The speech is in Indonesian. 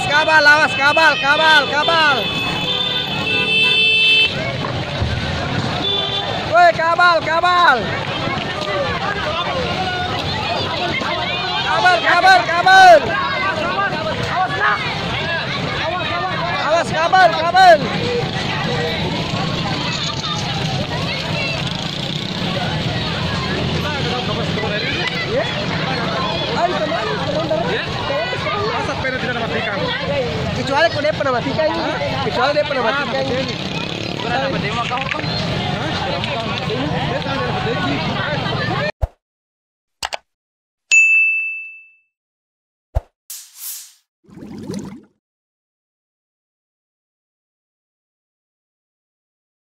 Awas kabal, awas kabal, kabal, kabal. Woi, kabal, kabal. Kabal, kabal, kabal. Awas kabal, kabal. Kecuali kau dia pernah matikan ini. Kecuali dia pernah matikan ini. Kau?